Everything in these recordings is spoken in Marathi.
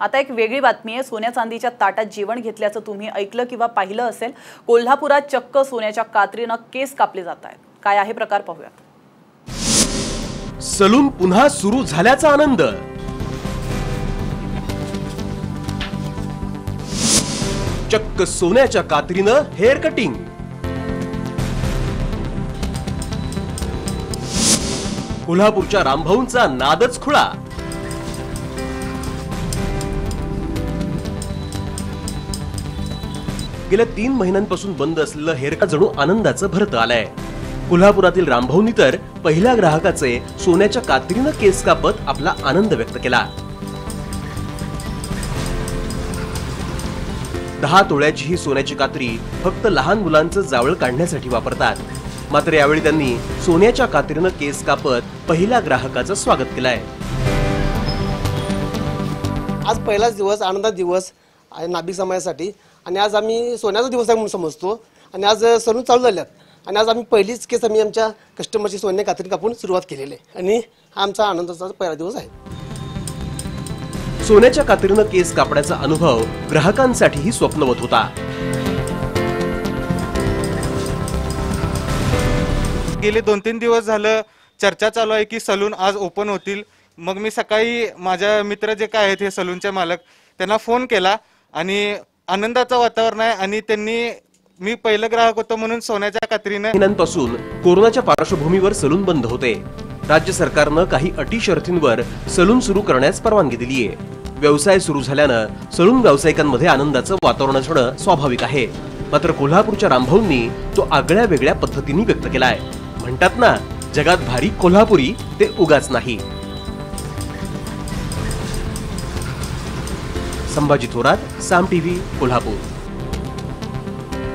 आता एक वेगळी बातमी आहे. सोन्या चांदीच्या ताटात जेवण घेतल्याचं तुम्ही ऐकलं किंवा पाहिलं असेल कोल्हापुरात चक्क सोन्याच्या कात्रीनं केस कापले जात आहेत. काय आहे प्रकार पाहूयात. सलून पुन्हा सुरू झाल्याचा आनंद. चक्क सोन्याच्या कात्रीनं हेअर कटिंग. कोल्हापूरच्या रामभाऊंचा नादच खुळा. गेल्या तीन महिन्यांपासून बंद असलेलं हेरका जणू आनंदाचं भरत आलंय. कोल्हापुरातील रामभाऊनी तर पहिल्या ग्राहकाचे सोन्याच्या कात्रीनं केस कापत आपला आनंद व्यक्त केला. दहा तोळ्याची ही सोन्याची कात्री फक्त लहान मुलांचं जावळ काढण्यासाठी वापरतात. मात्र यावेळी त्यांनी सोन्याच्या कात्रीनं केस कापत पहिल्या ग्राहकाचं स्वागत केलंय. आज पहिलाच दिवस आनंदा दिवस नाभिक समाजासाठी. आणि आज आम्ही सोन्याचा दिवस आहे म्हणून समजतो. आणि आज सलून चालू झाल्यात. आणि आज आम्ही पहिलीच केस आम्ही आमच्या कस्टमरची सोन्या कात्री कापून सुरुवात केलेली आहे. आणि हा आमचा आनंदाचा पहिला दिवस आहे. सोन्याच्या कात्रीनं केस कापण्याचा अनुभव ग्राहकांसाठीही स्वप्नवत होता. गेले दोन तीन दिवस झालं चर्चा चालू आहे की सलून आज ओपन होतील. मग मी सकाळी माझ्या मित्र जे काय आहेत हे सलूनचे मालक त्यांना फोन केला आणि आनंदाचं वातावरण आहे आणि त्यांनी मी पहिलं ग्राहक होतो म्हणून सोन्याच्या कात्रीनं महिन्यांपासून कोरोनाच्या पार्श्वभूमीवर सलून बंद होते. राज्य सरकारनं काही अटी शर्तींवर सलून सुरू करण्यास परवानगी दिली आहे व्यवसाय सुरू झाल्यानं सलून व्यावसायिकांमध्ये आनंदाचं वातावरण असणं स्वाभाविक आहे. मात्र कोल्हापूरच्या रामभाऊंनी तो आगळ्या वेगळ्या पद्धतीने व्यक्त केलाय. म्हणतात ना जगात भारी कोल्हापुरी ते उगाच नाही. संभाजी थोरात साम टीव्ही कोल्हापूर.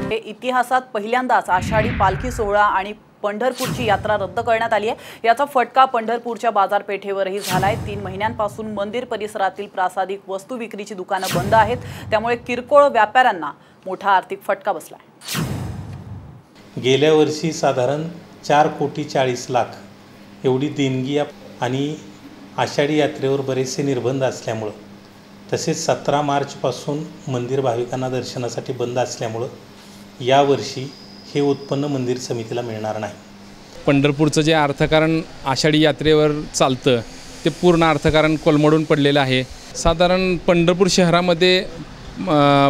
हे इतिहासात पहिल्यांदाच आषाढी पालखी सोहळा आणि पंढरपूरची यात्रा रद्द करण्यात आली आहे. याचा फटका पंढरपूरच्या बाजारपेठेवरही झालाय. तीन महिन्यांपासून मंदिर परिसरातील प्रासादिक वस्तू विक्रीची दुकानं बंद आहेत. त्यामुळे किरकोळ व्यापाऱ्यांना मोठा आर्थिक फटका बसलाय. गेल्या वर्षी साधारण चार कोटी चाळीस लाख एवढी देणगी आणि आषाढी यात्रेवर बरेचसे निर्बंध असल्यामुळं तसेच सतरा मार्चपासून मंदिर भाविकांना दर्शनासाठी बंद असल्यामुळं यावर्षी हे उत्पन्न मंदिर समितीला मिळणार नाही. पंढरपूरचं जे अर्थकारण आषाढी यात्रेवर चालतं ते पूर्ण अर्थकारण कोलमडून पडलेलं आहे. साधारण पंढरपूर शहरामध्ये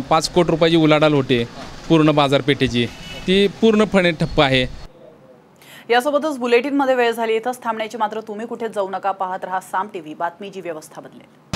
पाच कोटी रुपयाची उलाढाल होते पूर्ण बाजारपेठेची. ती पूर्णपणे ठप्प आहे. यासोबतच बुलेटिनमध्ये वेळ झाली इथंच थांबण्याची मात्र तुम्ही कुठेच जाऊ नका पाहत रहा साम टीव्ही बातमी जी व्यवस्था बदलेल.